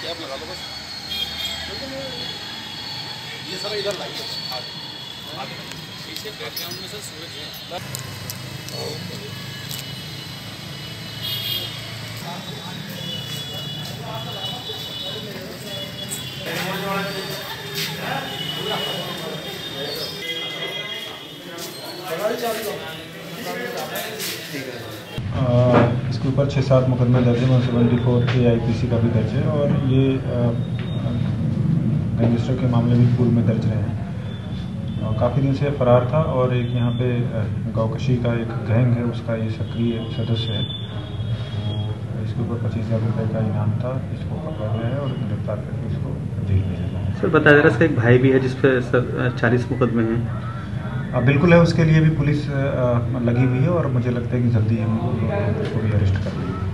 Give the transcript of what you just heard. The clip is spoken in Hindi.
कैप लगा लो बस ये सर इधर लाइए पीछे बैकग्राउंड में सर सूरज है ठीक है ऊपर छः सात मुकदमे दर्ज है one seventy four A I P C का भी दर्ज है और ये गैंगस्टर के मामले भी पूर्व में दर्ज रहे हैं। और काफ़ी दिन से फरार था और एक यहाँ पे गौकशी का एक गैंग है, उसका ये सक्रिय सदस्य है। इसके ऊपर पच्चीस हज़ार रुपये का इनाम था, इसको पकड़ा गया है और गिरफ़्तार करके इसको जेल भेजा गया है। सर बताया जा रहा इसका एक भाई भी है जिस पर सर चालीस मुकदमे हैं। अ, बिल्कुल है उसके लिए भी पुलिस लगी हुई है और मुझे लगता है कि जल्दी हम उसको भी अरेस्ट कर लेंगे